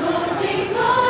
多情眸